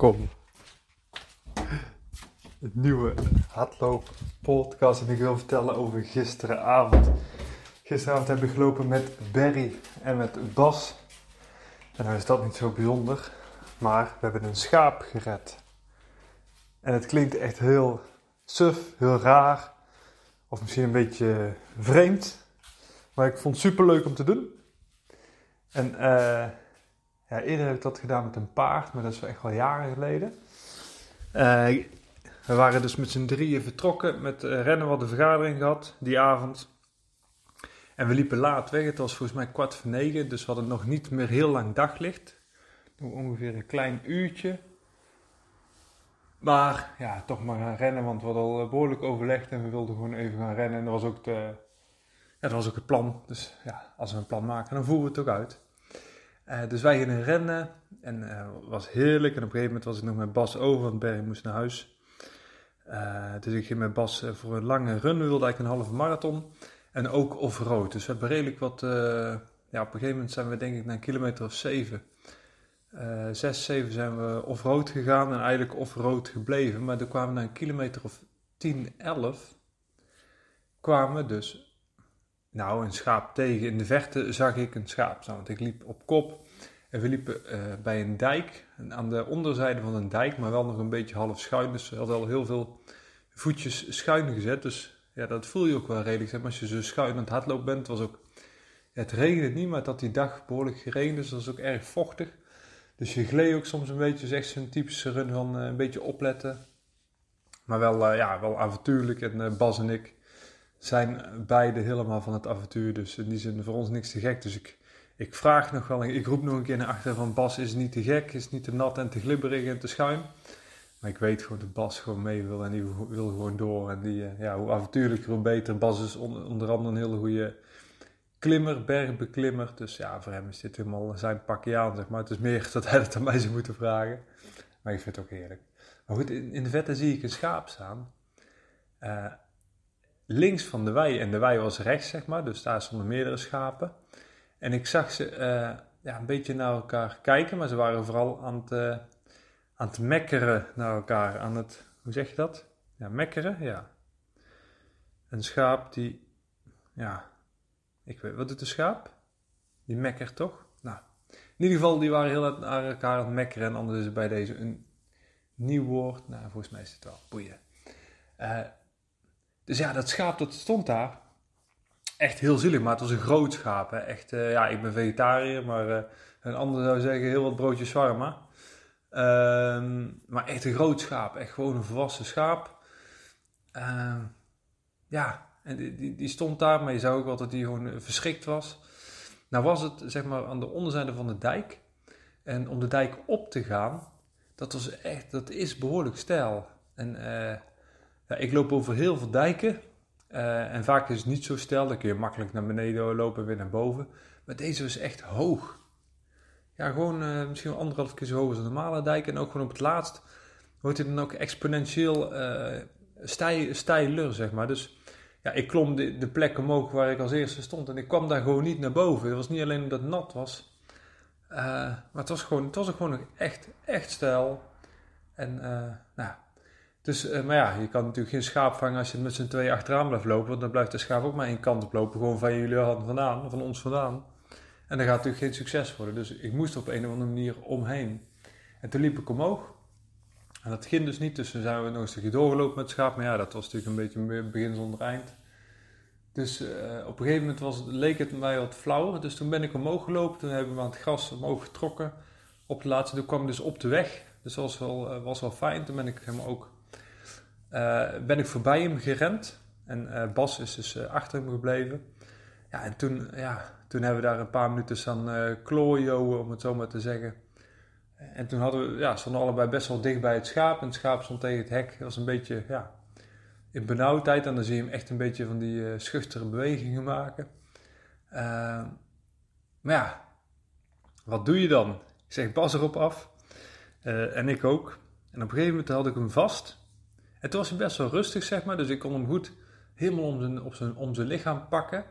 welkom. Een nieuwe hardloop podcast en ik wil vertellen over gisteravond. Gisteravond heb ik gelopen met Barry en met Bas. En nou is dat niet zo bijzonder, maar we hebben een schaap gered. En het klinkt echt heel suf, heel raar, of misschien een beetje vreemd. Maar ik vond het super leuk om te doen. En uh, ja, eerder heb ik dat gedaan met een paard, maar dat is wel echt wel jaren geleden. Uh, we waren dus met z'n drieën vertrokken met uh, rennen, wat de vergadering gehad die avond. En we liepen laat weg, het was volgens mij kwart voor negen, dus we hadden nog niet meer heel lang daglicht. Ongeveer een klein uurtje. Maar ja, toch maar gaan rennen, want we hadden al behoorlijk overlegd en we wilden gewoon even gaan rennen. En dat was ook, de, ja, dat was ook het plan. Dus ja, als we een plan maken, dan voeren we het ook uit. Uh, dus wij gingen rennen en uh, was heerlijk. En op een gegeven moment was ik nog met Bas over, want Berry moest naar huis. Uh, dus ik ging met Bas voor een lange run. We wilden eigenlijk een halve marathon. En ook off-road. Dus we hebben redelijk wat... ja, op een gegeven moment zijn we denk ik na een kilometer of zeven... zes, zeven zijn we off-road gegaan en eigenlijk off-road gebleven. Maar toen kwamen we na een kilometer of 10, 11... kwamen dus nou, een schaap tegen. In de verte zag ik een schaap staan, want ik liep op kop. En we liepen uh, bij een dijk, aan de onderzijde van een dijk, maar wel nog een beetje half schuin. Dus we hadden al heel veel voetjes schuin gezet. Dus ja, dat voel je ook wel redelijk. Zeg als je zo schuin aan het hardlopen bent, was ook... Het regende niet, maar het had die dag behoorlijk geregend, dus dat was ook erg vochtig. Dus je gleed ook soms een beetje, dus echt zo'n typische run van uh, een beetje opletten. Maar wel, uh, ja, wel avontuurlijk. En Bas en ik zijn beide helemaal van het avontuur. Dus in die zin voor ons niks te gek. Dus ik, ik vraag nog wel, ik roep nog een keer naar achter van Bas is niet te gek, is niet te nat en te glibberig en te schuin. Maar ik weet gewoon dat Bas gewoon mee wil en die wil gewoon door. En die, ja, hoe avontuurlijker, hoe beter. Bas is onder andere een hele goede klimmer, bergbeklimmer. Dus ja, voor hem is dit helemaal zijn pakje aan, zeg maar. Het is meer dat hij het aan mij zou moeten vragen. Maar ik vind het ook heerlijk. Maar goed, in, in de vette zie ik een schaap staan. Uh, links van de wei. En de wei was rechts, zeg maar. Dus daar stonden meerdere schapen. En ik zag ze uh, ja, een beetje naar elkaar kijken. Maar ze waren vooral aan het, uh, aan het mekkeren naar elkaar. Aan het, hoe zeg je dat? Ja, mekkeren, ja. Een schaap die, ja, ik weet, wat doet een schaap? Die mekkert toch? Nou, in ieder geval, die waren heel naar elkaar aan het mekkeren. En anders is bij deze een nieuw woord. Nou, volgens mij is het wel boeien. Uh, dus ja, dat schaap dat stond daar. Echt heel zielig, maar het was een groot schaap. Hè. Echt, uh, ja, ik ben vegetariër, maar uh, een ander zou zeggen heel wat broodjes shawarma. Uh, maar echt een groot schaap, echt gewoon een volwassen schaap. Ehm, ja, en die, die, die, stond daar, maar je zag ook wel dat hij gewoon verschrikt was. Nou was het zeg maar aan de onderzijde van de dijk. En om de dijk op te gaan, dat was echt, dat is behoorlijk stijl. En eh, ja, ik loop over heel veel dijken. Uh, en vaak is het niet zo steil. Dan kun je makkelijk naar beneden lopen en weer naar boven. Maar deze was echt hoog. Ja, gewoon uh, misschien anderhalf keer zo hoog als een normale dijk. En ook gewoon op het laatst wordt hij dan ook exponentieel uh, steiler, zeg maar. Dus ja, ik klom de, de plek omhoog waar ik als eerste stond. En ik kwam daar gewoon niet naar boven. Het was niet alleen omdat het nat was. maar het was, gewoon, het was ook gewoon echt, echt stijl. En nou dus, uh, maar ja, je kan natuurlijk geen schaap vangen als je met z'n twee achteraan blijft lopen. Want dan blijft de schaap ook maar één kant op lopen. Gewoon van jullie hand vandaan, van ons vandaan. En dan gaat natuurlijk geen succes worden. Dus ik moest op een of andere manier omheen. En toen liep ik omhoog. En dat ging dus niet. Dus toen zijn we nog een stukje doorgelopen met het schaap. Maar ja, dat was natuurlijk een beetje begin zonder eind. Dus uh, op een gegeven moment was, leek het mij wat flauwer. Dus toen ben ik omhoog gelopen. Toen hebben we aan het gras omhoog getrokken. Op de laatste, toen kwam ik dus op de weg. Dus dat was wel, uh, was wel fijn. Toen ben ik hem ook ben ik voorbij hem gerend. En uh, Bas is dus uh, achter hem gebleven. Ja, en toen, ja, toen hebben we daar een paar minuten staan uh, klooien, om het zo maar te zeggen. En toen hadden we, ja, stonden allebei best wel dicht bij het schaap. En het schaap stond tegen het hek. Dat was een beetje, ja, in benauwdheid. En dan zie je hem echt een beetje van die schuchtere bewegingen maken. maar ja, wat doe je dan? Ik zeg Bas erop af. en ik ook. En op een gegeven moment had ik hem vast. Het was best wel rustig, zeg maar. Dus ik kon hem goed helemaal om zijn, op zijn, om zijn lichaam pakken.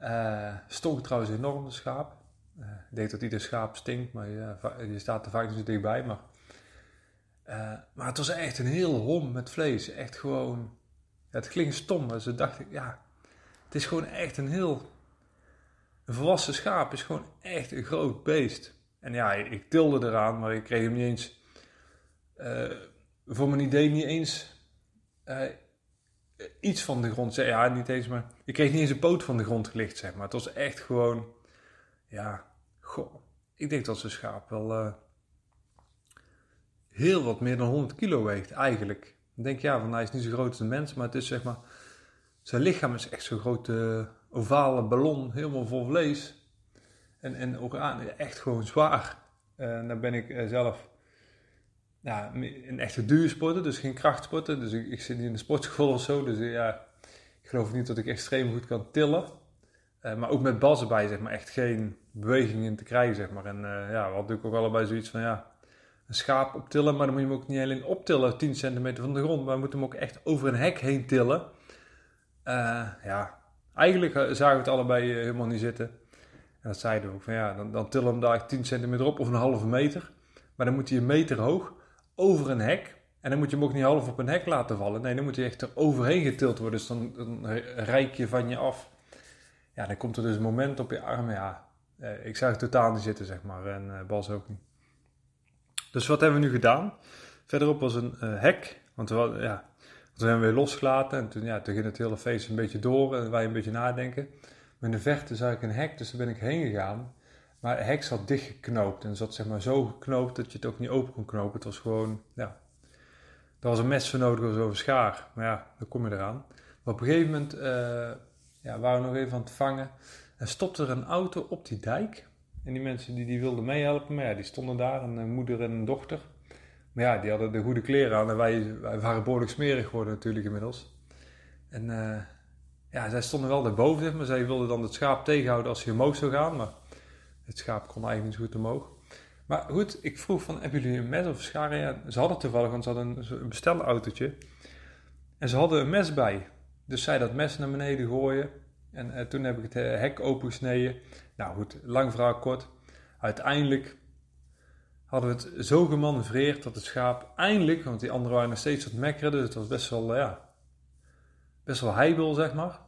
Uh, stonk trouwens enorm, de schaap. Uh, ik denk dat ieder schaap stinkt, maar je, staat er vaak niet zo dichtbij. Maar Uh, maar het was echt een heel hom met vlees. Echt gewoon. Het klinkt stom, maar ze dacht ik, ja. Het is gewoon echt een heel. Een volwassen schaap is gewoon echt een groot beest. En ja, ik tilde eraan, maar ik kreeg hem niet eens. Voor mijn idee niet eens. Uh, iets van de grond. Ja, niet eens, maar. Ik kreeg niet eens een poot van de grond gelicht, zeg maar. Het was echt gewoon. Ja, goh. Ik denk dat zo'n schaap wel heel wat meer dan 100 kilo weegt, eigenlijk. Dan denk ja, van hij is niet zo groot als een mens, maar het is zeg maar... Zijn lichaam is echt zo'n grote ovale ballon, helemaal vol vlees. En, en organen, echt gewoon zwaar. Uh, dan ben ik zelf ja, een echte duursporter, dus geen krachtsporter. Dus ik, zit niet in de sportschool of zo, dus ja, ik geloof niet dat ik extreem goed kan tillen. Uh, maar ook met bas erbij, zeg maar, echt geen beweging in te krijgen, zeg maar. En ja, we hadden ook allebei zoiets van, ja, een schaap optillen, maar dan moet je hem ook niet alleen optillen, 10 centimeter van de grond, maar we moeten hem ook echt over een hek heen tillen. Uh, ja, eigenlijk eh, zagen we het allebei eh, helemaal niet zitten. En dat zeiden we ook, van ja, dan, dan tillen we hem daar 10 centimeter op of een halve meter. Maar dan moet hij een meter hoog over een hek. En dan moet je hem ook niet half op een hek laten vallen. Nee, dan moet hij echt er overheen getild worden. Dus dan, dan rijk je van je af. Ja, dan komt er dus een moment op je arm. Ja, ik zag het totaal niet zitten, zeg maar. En Bas ook niet. Dus wat hebben we nu gedaan? Verderop was een uh, hek, want we, ja, we hebben weer losgelaten en toen, ja, toen ging het hele feest een beetje door en wij een beetje nadenken. Maar in de verte zag ik een hek, dus daar ben ik heen gegaan. Maar het hek zat dichtgeknoopt en zat zeg maar zo geknoopt dat je het ook niet open kon knopen. Het was gewoon, ja, er was een mes voor nodig of zo'n schaar. Maar ja, dan kom je eraan. Maar op een gegeven moment uh, ja, waren we nog even aan het vangen en stopte er een auto op die dijk. En die mensen die, die wilden meehelpen, maar ja, die stonden daar, een moeder en een dochter. Maar ja, die hadden de goede kleren aan en wij, waren behoorlijk smerig geworden natuurlijk inmiddels. En uh, ja, zij stonden wel daarboven, maar zij wilden dan het schaap tegenhouden als hij omhoog zou gaan. Maar het schaap kon eigenlijk niet goed omhoog. Maar goed, ik vroeg van, hebben jullie een mes of schaar? Ze hadden toevallig, want ze hadden een, bestelautootje. En ze hadden een mes bij. Dus zij dat mes naar beneden gooien. En uh, toen heb ik het uh, hek opengesneden. Nou goed, lang verhaal kort. Uiteindelijk hadden we het zo gemanoeuvreerd dat het schaap eindelijk, want die anderen waren nog steeds wat mekkeren, dus het was best wel, ja, best wel heibel, zeg maar.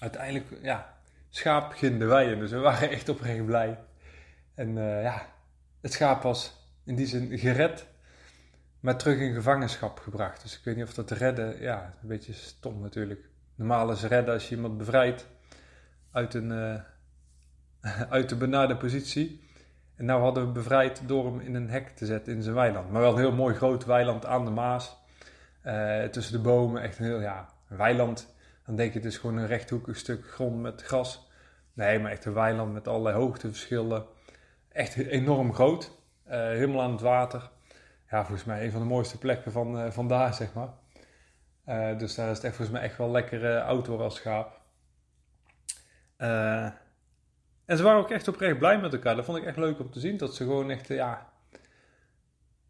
Uiteindelijk, ja, schaap ging de weien, dus we waren echt oprecht blij. En uh, ja, het schaap was in die zin gered, maar terug in gevangenschap gebracht. Dus ik weet niet of dat redden, ja, een beetje stom natuurlijk. Normaal is redden als je iemand bevrijdt uit een, uh, uit de benarde positie. En nou hadden we bevrijd door hem in een hek te zetten in zijn weiland. Maar wel een heel mooi groot weiland aan de Maas. Uh, tussen de bomen, echt een heel ja, weiland. Dan denk je het is gewoon een rechthoekig stuk grond met gras. Nee, maar echt een weiland met allerlei hoogteverschillen. Echt enorm groot. Uh, helemaal aan het water. Ja, volgens mij een van de mooiste plekken van, uh, zeg maar. dus daar is het echt volgens mij echt wel lekker outdoor als schaap. En ze waren ook echt oprecht blij met elkaar. Dat vond ik echt leuk om te zien. Dat ze gewoon echt, ja...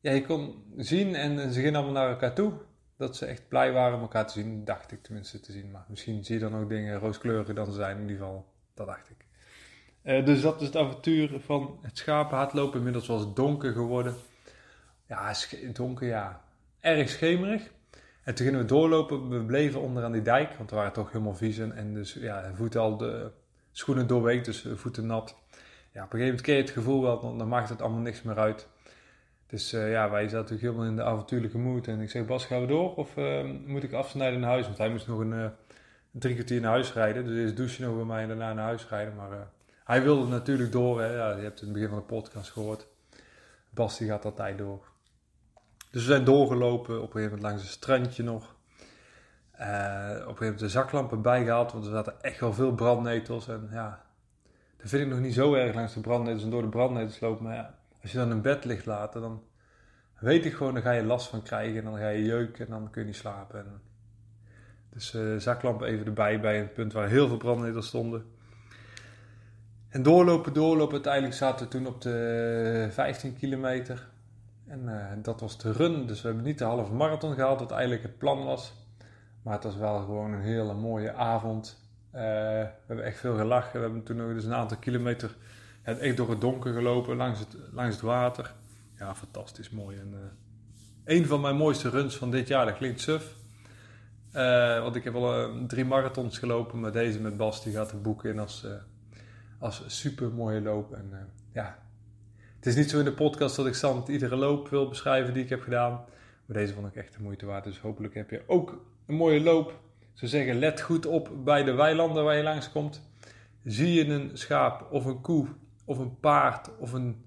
Ja, je kon zien en ze gingen allemaal naar elkaar toe. Dat ze echt blij waren om elkaar te zien. Dacht ik tenminste te zien. Maar misschien zie je dan ook dingen rooskleuriger dan ze zijn. In ieder geval, dat dacht ik. Uh, dus dat is het avontuur van het schapenhardlopen. Inmiddels was het donker geworden. Ja, donker, ja. Erg schemerig. En toen gingen we doorlopen. We bleven onder aan die dijk. Want we waren toch helemaal vies. En dus ja, voeten al de schoenen doorweekt, dus voeten nat. Ja, op een gegeven moment kreeg je het gevoel wel, dan maakt het allemaal niks meer uit. Dus uh, ja, wij zaten natuurlijk helemaal in de avontuurlijke moed. En ik zeg, Bas, gaan we door? Of uh, moet ik afsnijden naar huis? Want hij moest nog een, uh, een drie kwartier naar huis rijden. Dus eerst douchen nog bij mij en daarna naar huis rijden. Maar hij wilde natuurlijk door. Ja, je hebt het in het begin van de podcast gehoord. Bas die gaat altijd door. Dus we zijn doorgelopen. Op een gegeven moment langs een strandje nog. Op een gegeven moment de zaklampen bijgehaald, want er zaten echt wel veel brandnetels. En ja, dat vind ik nog niet zo erg langs de brandnetels en door de brandnetels lopen. Maar ja, als je dan in bed ligt laten, dan weet ik gewoon, dan ga je last van krijgen. En dan ga je jeuken en dan kun je niet slapen. En, dus uh, zaklampen even erbij bij een punt waar heel veel brandnetels stonden. En doorlopen, doorlopen. Uiteindelijk zaten we toen op de 15 kilometer. En uh, dat was de run. Dus we hebben niet de halve marathon gehaald, wat eigenlijk het plan was. Maar het was wel gewoon een hele mooie avond. Uh, we hebben echt veel gelachen. We hebben toen nog dus een aantal kilometer echt door het donker gelopen, langs het, langs het water. Ja, fantastisch mooi. En, uh, een van mijn mooiste runs van dit jaar. Dat klinkt suf. Uh, want ik heb al drie marathons gelopen, maar deze met Bas die gaat het boek in als, als super mooie loop. En ja, het is niet zo in de podcast dat ik stand iedere loop wil beschrijven die ik heb gedaan. Maar deze vond ik echt de moeite waard. Dus hopelijk heb je ook een mooie loop. Ze zeggen, let goed op bij de weilanden waar je langskomt. Zie je een schaap of een koe of een paard of een,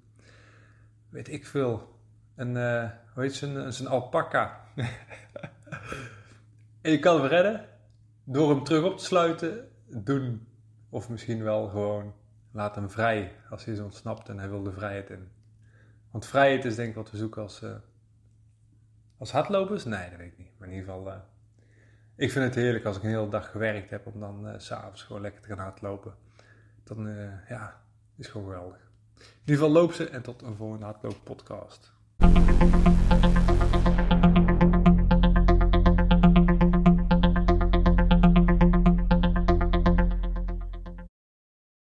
weet ik veel, een, uh, hoe heet ze, een, een alpaca. en je kan hem redden door hem terug op te sluiten, doen. Of misschien wel gewoon laat hem vrij als hij is ontsnapt en hij wil de vrijheid in. Want vrijheid is denk ik wat we zoeken als, uh, als hardlopers. Nee, dat weet ik niet. Maar in ieder geval, uh, ik vind het heerlijk als ik een hele dag gewerkt heb om dan uh, s'avonds gewoon lekker te gaan hardlopen. Dan, ja, is gewoon geweldig. In ieder geval loop ze en tot een volgende hardloop podcast.